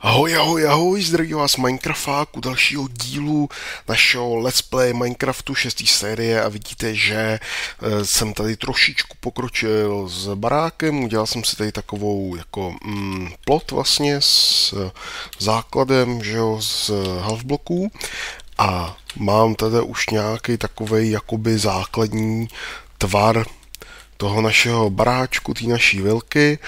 Ahoj, ahoj, ahoj, zdraví vás Minecrafták u dalšího dílu našeho Let's Play Minecraftu 6. série a vidíte, že eh, jsem tady trošičku pokročil s barákem, udělal jsem si tady takovou jako mm, plot vlastně s základem, že jo, z half bloků a mám tady už nějaký takový jakoby základní tvar toho našeho baráčku, té naší vilky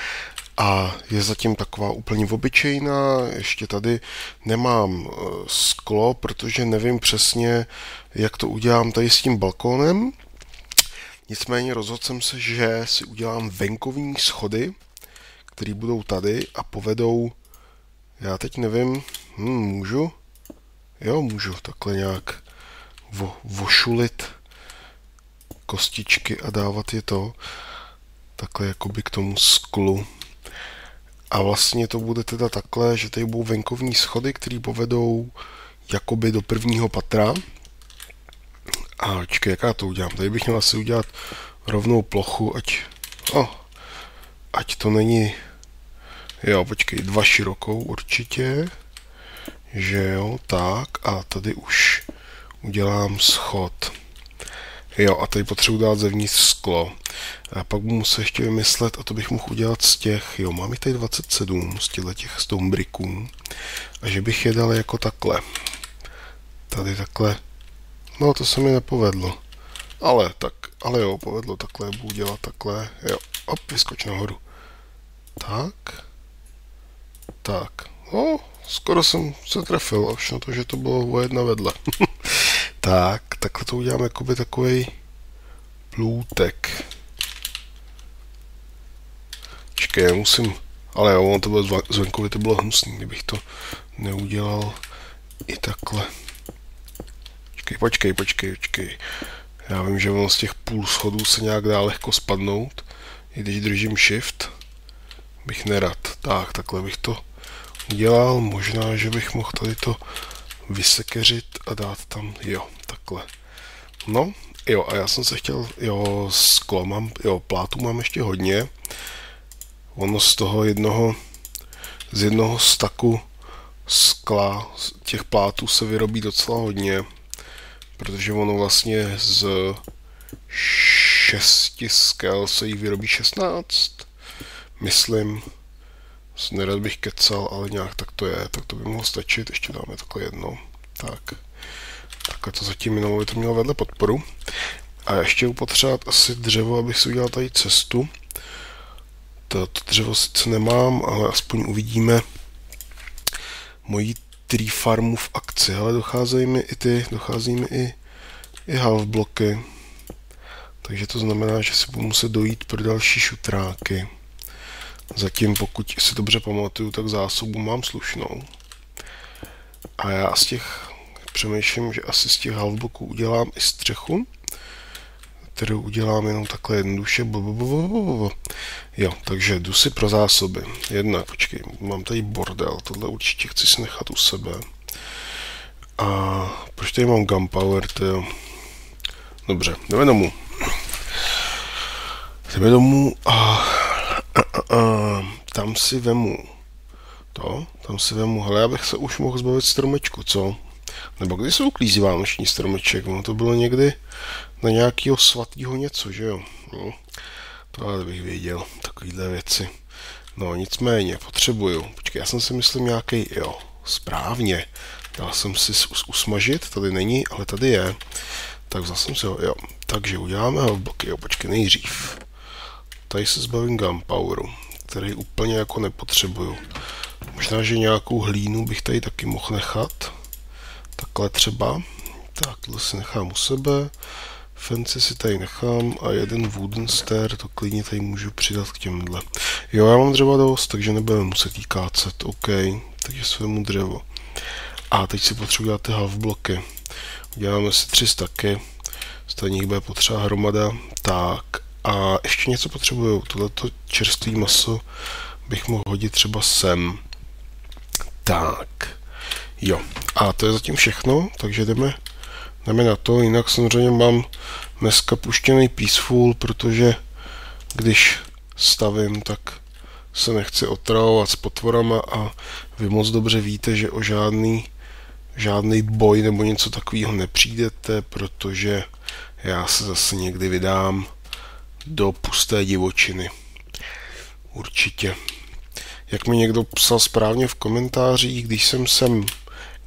a je zatím taková úplně obyčejná. Ještě tady nemám eh, sklo, protože nevím přesně, jak to udělám tady s tím balkónem. Nicméně rozhodl jsem se, že si udělám venkovní schody, které budou tady a povedou, já teď nevím, hm, můžu? Jo, můžu takhle nějak vo, vošulit kostičky a dávat je to takhle jakoby k tomu sklu. A vlastně to bude teda takhle, že tady budou venkovní schody, které povedou jakoby do prvního patra. A čekaj, jaká to udělám? Tady bych měl asi udělat rovnou plochu, ať, oh, ať to není, jo, počkej, dva širokou určitě, že jo, tak, a tady už udělám schod. Jo, a tady potřebuji dát zevnitř sklo. A pak budu muset ještě vymyslet, a to bych mohl udělat z těch, jo, mám tady 27 z těch stonebricků. A že bych je dal jako takhle. Tady takhle. No, to se mi nepovedlo. Ale tak, ale jo, povedlo takhle, budu dělat takhle. Jo, op, vyskoč nahoru. Tak. Tak. No, skoro jsem se trefil, až na to, že to bylo o jedna vedle. tak, takhle to uděláme jakoby takový plůtek. Čekaj, já musím, ale jo, on to bylo zvenkově, to bylo hnusný, kdybych to neudělal i takhle. Počkej, počkej, počkej, počkej. Já vím, že on z těch půl schodů se nějak dá lehko spadnout, i když držím shift, bych nerad. Tak, takhle bych to udělal, možná, že bych mohl tady to vysekeřit a dát tam, jo, takhle. No, jo, a já jsem se chtěl, jo, sklo mám, jo, plátu mám ještě hodně. Ono z toho jednoho, z jednoho staku skla, těch plátů se vyrobí docela hodně, protože ono vlastně z šesti skel se jich vyrobí 16, myslím. Nerad bych kecal, ale nějak tak to je, tak to by mohlo stačit, ještě dáme takhle jedno. Tak, takhle to zatím minulou to mělo vedle podporu. A ještě upotřebovat asi dřevo, abych si udělal tady cestu. To, dřevo sice nemám, ale aspoň uvidíme mojí tree farmu v akci, ale docházejí mi i ty, docházejí mi i, i half bloky. Takže to znamená, že si budu muset dojít pro další šutráky. Zatím, pokud si dobře pamatuju, tak zásobu mám slušnou. A já z těch přemýšlím, že asi z těch halfbloků udělám i střechu, kterou udělám jenom takhle jednoduše. Jo, takže jdu si pro zásoby. Jedna, počkej, mám tady bordel, tohle určitě chci si nechat u sebe. A proč tady mám gunpowder, to. Dobře, jdeme domů. Jdeme domů a uh, tam si vemu to, tam si vemu, hele, já bych se už mohl zbavit stromečku, co? Nebo kdy se uklízí vánoční stromeček? No to bylo někdy na nějakého svatého něco, že jo? No, to bych věděl, takovýhle věci. No nicméně, potřebuju. Počkej, já jsem si myslím nějaký, jo, správně. Dal jsem si usmažit, tady není, ale tady je. Tak vzal jsem si ho, jo. Takže uděláme ho v bloky, jo, počkej, nejdřív. Tady se zbavím gunpowderu, který úplně jako nepotřebuju. Možná, že nějakou hlínu bych tady taky mohl nechat. Takhle třeba. Tak, tohle si nechám u sebe. Fancy si tady nechám a jeden wooden stair, to klidně tady můžu přidat k těmhle. Jo, já mám dřeva dost, takže nebudeme muset jí kácet, OK, takže svému dřevo. A teď si potřebuji dát ty half bloky. Uděláme si tři staky, stejně bude potřeba hromada. Tak a ještě něco potřebuju. Tohleto čerstvý maso bych mohl hodit třeba sem. Tak. Jo. A to je zatím všechno, takže jdeme, jdeme na to. Jinak samozřejmě mám dneska puštěný Peaceful, protože když stavím, tak se nechci otravovat s potvorama a vy moc dobře víte, že o žádný, žádný boj nebo něco takového nepřijdete, protože já se zase někdy vydám do pusté divočiny. Určitě. Jak mi někdo psal správně v komentářích, když jsem sem,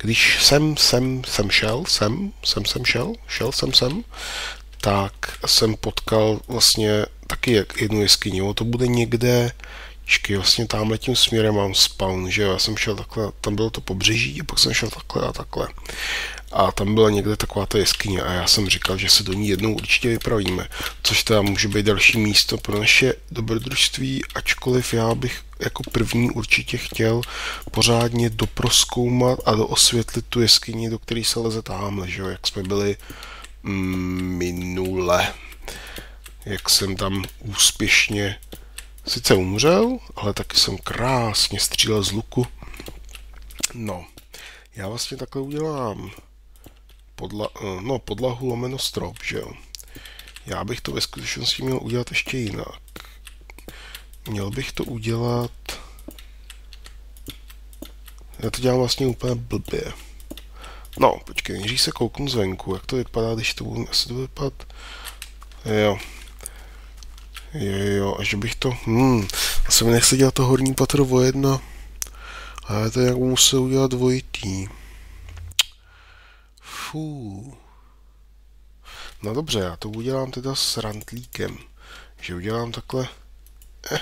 když jsem, jsem, jsem šel, jsem, jsem, jsem šel, šel jsem sem, tak jsem potkal vlastně taky jednu jeskyni. To bude někde, Čekaj, vlastně tamhle tím směrem mám spawn, že jo, já jsem šel takhle, tam bylo to pobřeží a pak jsem šel takhle a takhle. A tam byla někde taková ta jeskyně a já jsem říkal, že se do ní jednou určitě vypravíme, což teda může být další místo pro naše dobrodružství, ačkoliv já bych jako první určitě chtěl pořádně doproskoumat a doosvětlit tu jeskyni, do které se leze tamhle, že jo, jak jsme byli mm, minule, jak jsem tam úspěšně sice umřel, ale taky jsem krásně střílel z luku. No, já vlastně takhle udělám podla, eh, no, podlahu lomeno strop, že jo. Já bych to ve skutečnosti měl udělat ještě jinak. Měl bych to udělat... Já to dělám vlastně úplně blbě. No, počkej, nejdřív se kouknu zvenku, jak to vypadá, když to bude, asi to vypadat... Jo. Jo, jo, a že bych to... Hmm, asi mi nechce dělat to horní patro o jedna. A já to jak musel udělat dvojitý. Fú. No dobře, já to udělám teda s rantlíkem. Že udělám takhle... Eh,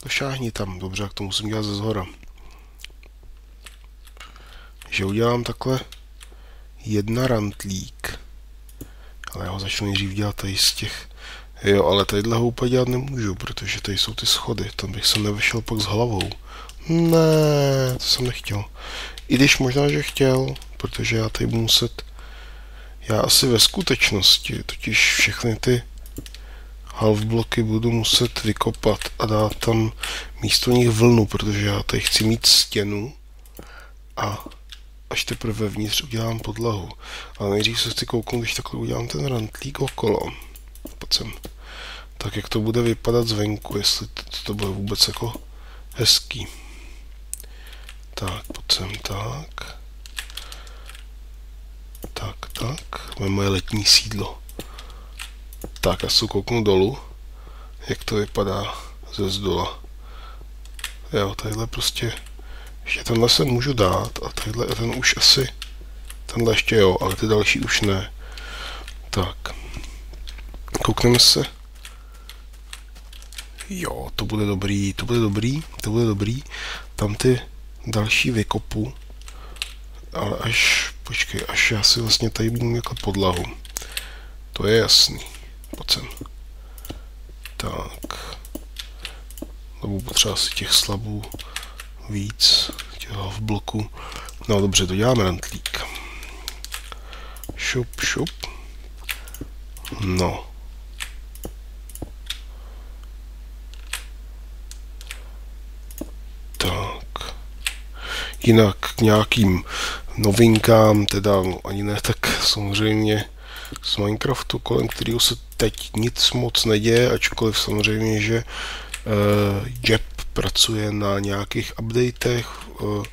to šáhni tam, dobře, jak to musím dělat ze zhora. Že udělám takhle jedna rantlík. Ale já ho začnu nejdřív dělat tady z těch... Jo, ale tadyhle ho úplně dělat nemůžu, protože tady jsou ty schody. Tam bych se nevešel pak s hlavou. Ne, to jsem nechtěl. I když možná, že chtěl, protože já tady budu muset... Já asi ve skutečnosti totiž všechny ty half bloky budu muset vykopat a dát tam místo nich vlnu, protože já tady chci mít stěnu a až teprve vevnitř udělám podlahu. Ale nejdřív se chci kouknout, když takhle udělám ten rantlík okolo. Pojď sem. Tak jak to bude vypadat zvenku, jestli to, to bude vůbec jako hezký. Tak, pojď sem tak. Tak. Máme moje letní sídlo. Tak, já se kouknu dolů, jak to vypadá ze zdola. Jo, tadyhle prostě, ještě tenhle se můžu dát a tadyhle ten už asi, tenhle ještě jo, ale ty další už ne. Tak, koukneme se. Jo, to bude dobrý, to bude dobrý, to bude dobrý. Tam ty další vykopu, ale až, počkej, až já si vlastně tady budu jako podlahu. To je jasný. Pojď sem. Tak. Nebo potřeba si těch slabů víc, těch v bloku. No dobře, to děláme rantlík. Šup, šup. No. Tak. Jinak k nějakým novinkám, teda ani ne tak samozřejmě z Minecraftu, kolem kterého se teď nic moc neděje, ačkoliv samozřejmě, že uh, Jeb pracuje na nějakých updatech, uh,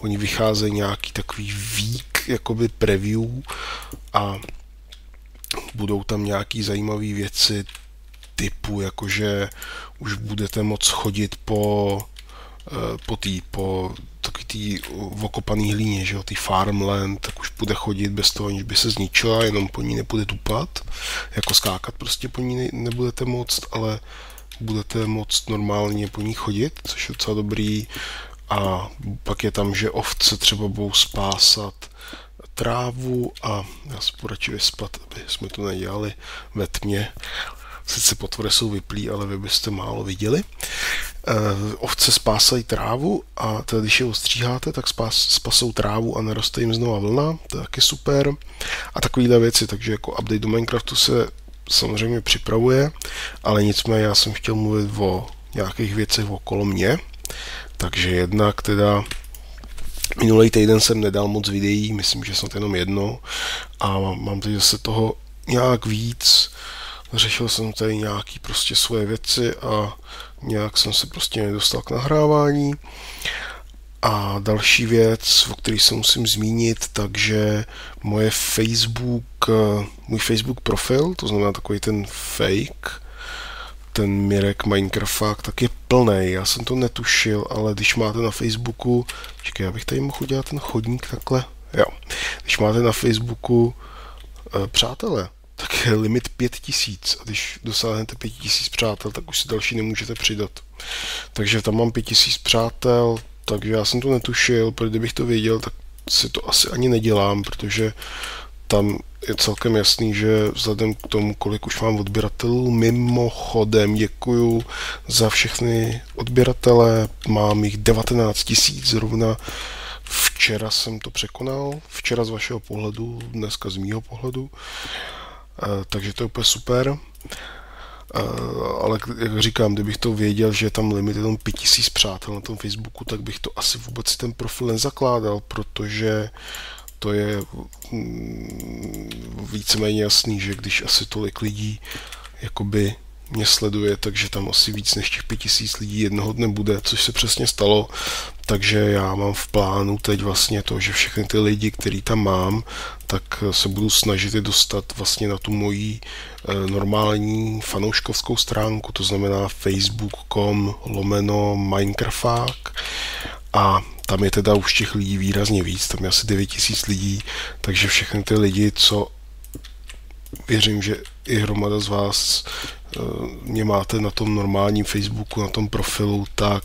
oni vycházejí nějaký takový week, jakoby preview a budou tam nějaký zajímavé věci typu, jakože už budete moc chodit po Eh, po tý, po takový tý okopaný hlíně, že jo, ty farmland, tak už bude chodit bez toho, aniž by se zničila, jenom po ní nebude tupat, jako skákat prostě po ní ne, nebudete moct, ale budete moct normálně po ní chodit, což je docela dobrý. A pak je tam, že ovce třeba budou spásat trávu a já se poradši vyspat, aby jsme to nedělali ve tmě. Sice potvory jsou vyplý, ale vy byste málo viděli. Eh, ovce spásají trávu a teda když je ostříháte, tak spás, spasou trávu a neroste jim znova vlna, to je taky super. A takovýhle věci, takže jako update do Minecraftu se samozřejmě připravuje, ale nicméně já jsem chtěl mluvit o nějakých věcech okolo mě, takže jednak teda minulý týden jsem nedal moc videí, myslím, že snad jenom jedno. A mám teď zase toho nějak víc, řešil jsem tady nějaký prostě svoje věci a nějak jsem se prostě nedostal k nahrávání. A další věc, o které se musím zmínit, takže moje Facebook, můj Facebook profil, to znamená takový ten fake, ten Mirek Minecraft, tak je plný. Já jsem to netušil, ale když máte na Facebooku, čekaj, já bych tady mohl udělat ten chodník takhle, jo. Když máte na Facebooku e, přátelé, tak je limit 5000 a když dosáhnete 5000 přátel, tak už si další nemůžete přidat. Takže tam mám 5000 přátel, takže já jsem to netušil, protože kdybych to věděl, tak si to asi ani nedělám, protože tam je celkem jasný, že vzhledem k tomu, kolik už mám odběratelů, mimochodem děkuju za všechny odběratele, mám jich 19 tisíc zrovna, včera jsem to překonal, včera z vašeho pohledu, dneska z mýho pohledu, takže to je úplně super. Eh, ale jak říkám, kdybych to věděl, že je tam limit jenom 5000 přátel na tom Facebooku, tak bych to asi vůbec ten profil nezakládal, protože to je mm, víceméně jasný, že když asi tolik lidí jakoby mě sleduje, takže tam asi víc než těch 5000 lidí jednoho dne bude, což se přesně stalo, takže já mám v plánu teď vlastně to, že všechny ty lidi, který tam mám, tak se budu snažit je dostat vlastně na tu moji eh, normální fanouškovskou stránku, to znamená facebook.com lomeno Minecraft a tam je teda už těch lidí výrazně víc, tam je asi 9000 lidí, takže všechny ty lidi, co věřím, že i hromada z vás eh, mě máte na tom normálním Facebooku, na tom profilu, tak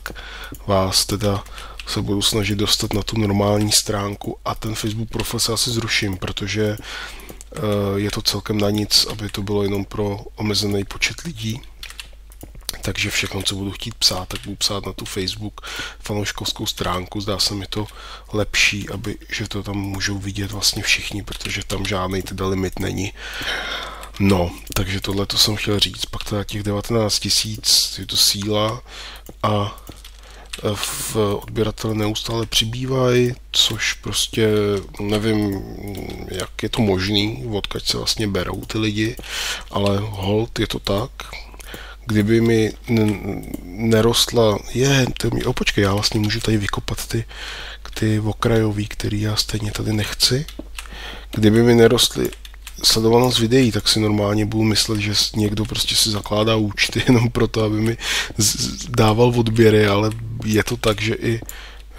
vás teda se budu snažit dostat na tu normální stránku a ten Facebook profil se asi zruším, protože eh, je to celkem na nic, aby to bylo jenom pro omezený počet lidí takže všechno, co budu chtít psát, tak budu psát na tu Facebook fanouškovskou stránku. Zdá se mi to lepší, aby, že to tam můžou vidět vlastně všichni, protože tam žádný teda limit není. No, takže tohle to jsem chtěl říct. Pak teda těch 19 tisíc je to síla a v odběratele neustále přibývají, což prostě nevím, jak je to možný, odkaď se vlastně berou ty lidi, ale hold je to tak, kdyby mi nerostla, je, to mi, oh, počkej, já vlastně můžu tady vykopat ty, ty okrajový, který já stejně tady nechci. Kdyby mi nerostly sledovanost videí, tak si normálně budu myslet, že někdo prostě si zakládá účty jenom proto, aby mi dával odběry, ale je to tak, že i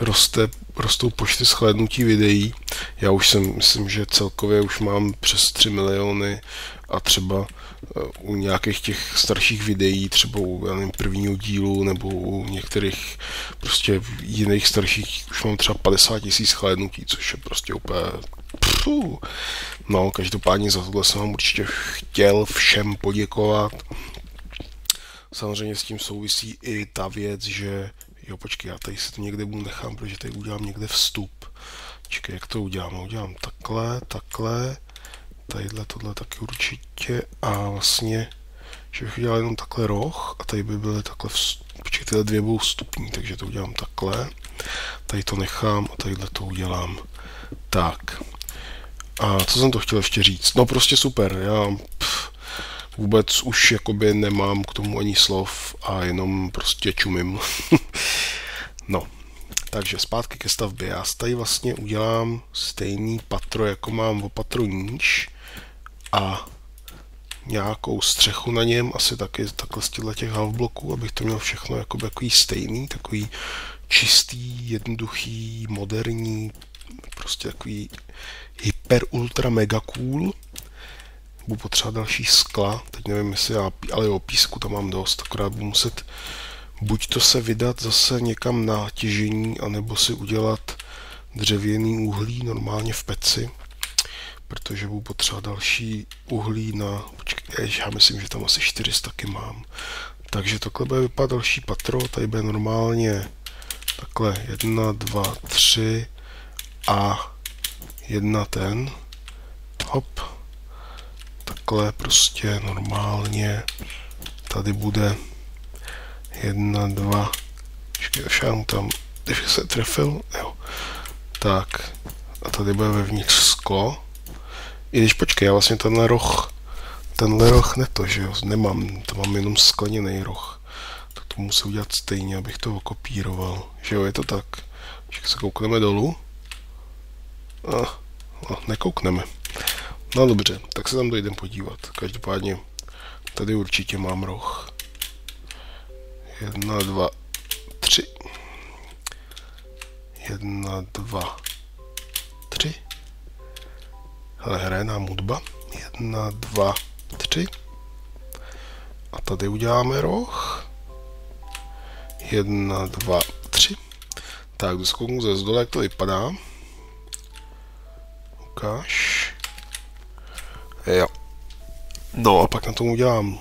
roste, rostou počty shlédnutí videí. Já už jsem, myslím, že celkově už mám přes 3 miliony a třeba eh, u nějakých těch starších videí, třeba u nevím, prvního dílu nebo u některých prostě jiných starších už mám třeba 50 tisíc shlédnutí, což je prostě úplně Puh. No, každopádně za tohle jsem vám určitě chtěl všem poděkovat. Samozřejmě s tím souvisí i ta věc, že jo, počkej, já tady si to někde budu nechám, protože tady udělám někde vstup. Čekaj, jak to udělám? Udělám takhle, takhle, tadyhle tohle taky určitě a vlastně, že bych udělal jenom takhle roh a tady by byly takhle, počkej, tyhle dvě budou vstupní, takže to udělám takhle, tady to nechám a tadyhle to udělám tak. A co jsem to chtěl ještě říct? No prostě super, já pff, vůbec už jakoby nemám k tomu ani slov a jenom prostě čumím. no, takže zpátky ke stavbě. Já tady vlastně udělám stejný patro, jako mám o patro níž a nějakou střechu na něm, asi taky takhle z těch half bloků, abych to měl všechno jako takový stejný, takový čistý, jednoduchý, moderní, prostě takový hyper ultra mega cool. Budu potřebovat další skla, teď nevím jestli já, ale jo, písku tam mám dost, akorát budu muset buď to se vydat zase někam na těžení, anebo si udělat dřevěný uhlí normálně v peci, protože budu potřebovat další uhlí na, počkej, já myslím, že tam asi 400 taky mám. Takže takhle bude vypadat další patro, tady bude normálně takhle 1, 2, 3 a jedna ten, hop, takhle prostě normálně, tady bude jedna, dva, počkej, až já mu tam, když se trefil, jo, tak, a tady bude vevnitř sklo, i když počkej, já vlastně tenhle roh tenhle roh ne to, že jo, nemám, to mám jenom skleněný roh. Tak to musím udělat stejně, abych to okopíroval. Že jo, je to tak. Když se koukneme dolů. A, no, nekoukneme. No dobře, tak se tam dojdem podívat. Každopádně tady určitě mám roh. Jedna, dva, tři. Jedna, dva, tři. Nám hudba. Jedna, dva, tři. A tady uděláme roh. Jedna, dva, tři. Tak, doskouknu ze zdole, jak to vypadá. Ukáž. Jo. No a pak na tom udělám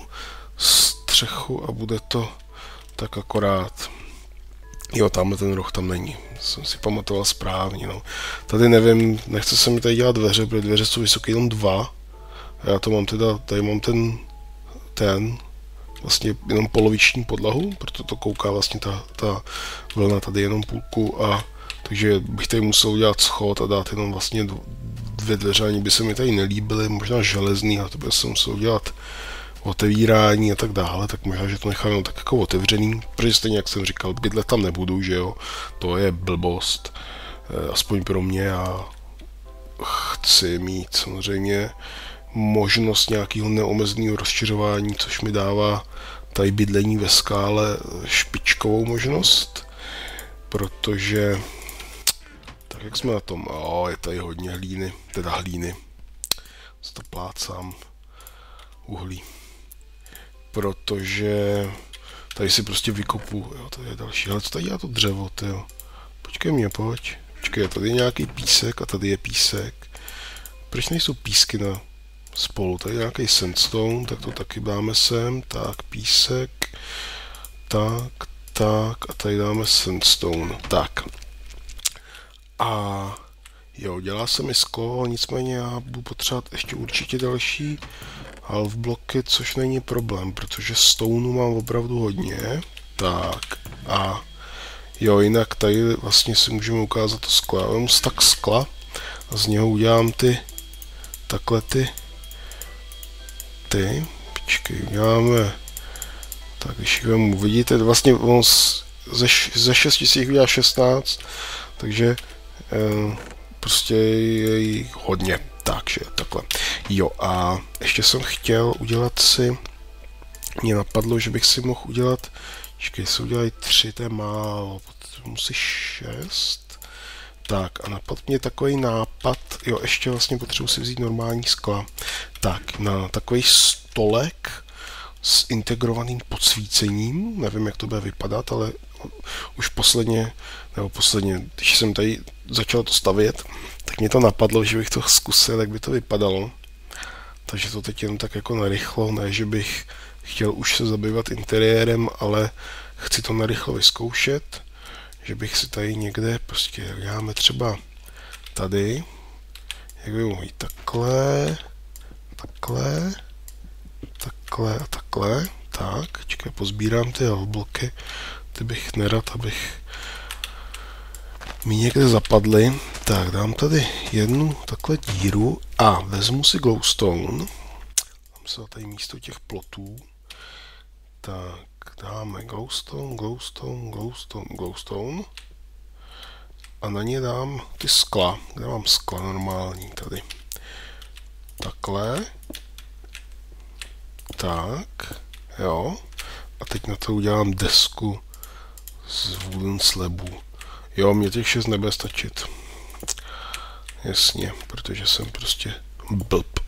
střechu a bude to tak akorát. Jo, tamhle ten roh tam není. Jsem si pamatoval správně, no. Tady nevím, nechce se mi tady dělat dveře, protože dveře jsou vysoké jenom dva. Já to mám teda, tady mám ten, ten, vlastně jenom poloviční podlahu, proto to kouká vlastně ta, ta vlna tady jenom půlku a takže bych tady musel udělat schod a dát jenom vlastně dvě dveře, ani by se mi tady nelíbily, možná železný, a to by se musel udělat otevírání a tak dále, tak možná, že to nechám jenom tak jako otevřený, protože stejně, jak jsem říkal, bydlet tam nebudu, že jo, to je blbost, eh, aspoň pro mě a chci mít samozřejmě možnost nějakého neomezeného rozšiřování, což mi dává tady bydlení ve skále špičkovou možnost, protože tak jak jsme na tom, o, je tady hodně hlíny, teda hlíny, to plácám? Uhlí protože tady si prostě vykopu, jo, tady je další, ale co tady dělá to dřevo, jo. Počkej mě, pojď. Počkej, tady je nějaký písek a tady je písek. Proč nejsou písky na spolu? Tady je nějaký sandstone, tak to taky dáme sem, tak písek, tak, tak a tady dáme sandstone, tak. A jo, dělá se mi sklo, nicméně já budu potřebovat ještě určitě další half bloky, což není problém, protože stonu mám opravdu hodně. Tak a jo, jinak tady vlastně si můžeme ukázat to sklo. Já mám tak skla a z něho udělám ty takhle ty ty, počkej, uděláme tak když vemu, vidíte, vlastně on ze, ze 6 si jich udělá 16, takže eh, prostě je jich hodně. Takže takhle. Jo a ještě jsem chtěl udělat si, mě napadlo, že bych si mohl udělat, počkej, se udělají tři, to je málo, musí šest. Tak a napadl mě takový nápad, jo, ještě vlastně potřebuji si vzít normální skla. Tak, na takový stolek s integrovaným podsvícením, nevím, jak to bude vypadat, ale už posledně, nebo posledně, když jsem tady začal to stavět, tak mě to napadlo, že bych to zkusil, jak by to vypadalo. Takže to teď jen tak jako narychlo, ne, že bych chtěl už se zabývat interiérem, ale chci to narychlo vyzkoušet, že bych si tady někde prostě děláme třeba tady, jak by mohli takhle, takhle, takhle a takhle, tak, čekaj, pozbírám ty bloky, ty bych nerad, abych mi někde zapadly. Tak, dám tady jednu takhle díru a vezmu si glowstone. Dám se tady místo těch plotů. Tak, dáme glowstone, glowstone, glowstone, glowstone. A na ně dám ty skla. Kde mám skla normální tady? Takhle. Tak, jo. A teď na to udělám desku z wooden slabů. Jo, mě těch šest nebude stačit. Jasně, protože jsem prostě blb.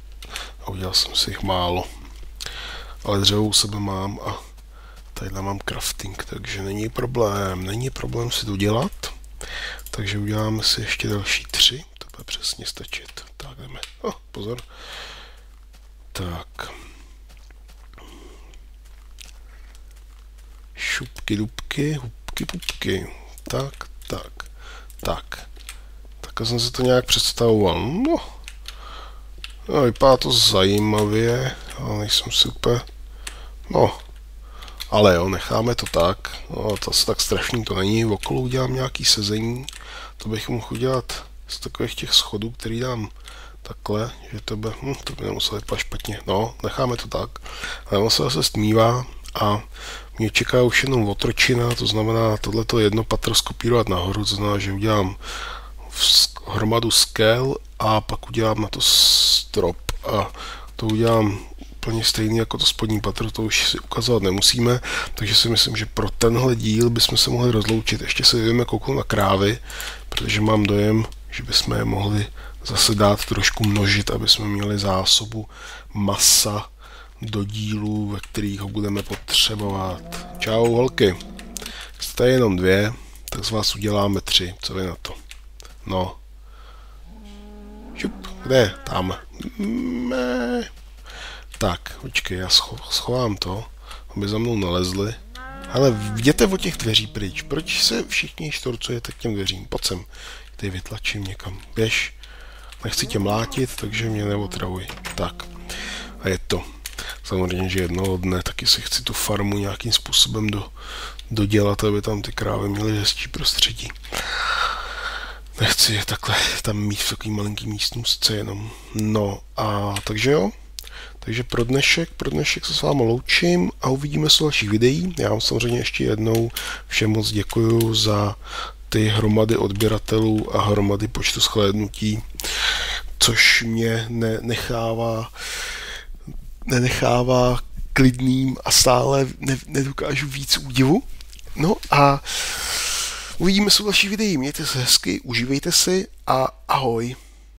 A udělal jsem si jich málo. Ale dřevo u sebe mám a tadyhle mám crafting, takže není problém. Není problém si to dělat. Takže uděláme si ještě další tři. To bude přesně stačit. Tak jdeme. Oh, pozor. Tak. Šupky, dubky, hubky, pupky. Tak, tak, tak. Tak jsem si to nějak představoval. No, no vypadá to zajímavě, ale nejsem si úplně... No, ale jo, necháme to tak. No, to asi tak strašný to není. V okolo udělám nějaký sezení. To bych mohl udělat z takových těch schodů, který dám takhle, že to by, hm, to by nemuselo vypadat špatně. No, necháme to tak. Ale ono se zase stmívá a mě čeká už jenom otročina, to znamená tohleto jedno patro skopírovat nahoru, to znamená, že udělám hromadu skel a pak udělám na to strop a to udělám úplně stejný jako to spodní patro, to už si ukazovat nemusíme, takže si myslím, že pro tenhle díl bychom se mohli rozloučit. Ještě se jdeme kouknout na krávy, protože mám dojem, že bychom je mohli zase dát trošku množit, aby jsme měli zásobu masa do dílů, ve kterých ho budeme potřebovat. Čau holky, jste jenom dvě, tak z vás uděláme tři, co vy na to? No. Šup, kde? Tam. Mé. Tak, počkej, já schovám to, aby za mnou nalezli. Ale jděte od těch dveří pryč. Proč se všichni štorcujete k těm dveřím? Pojď sem. Ty vytlačím někam. Běž. Nechci tě mlátit, takže mě neotravuj. Tak. A je to. Samozřejmě, že jednoho dne taky si chci tu farmu nějakým způsobem do, dodělat, aby tam ty krávy měly hezčí prostředí. Nechci je takhle tam mít v takový malinký místnostce jenom. No a takže jo. Takže pro dnešek, pro dnešek se s vámi loučím a uvidíme se v dalších videí. Já vám samozřejmě ještě jednou všem moc děkuju za ty hromady odběratelů a hromady počtu shlédnutí, což mě ne, nechává nenechává klidným a stále ne, nedokážu víc údivu. No a uvidíme se v dalších videí. Mějte se hezky, užívejte si a ahoj.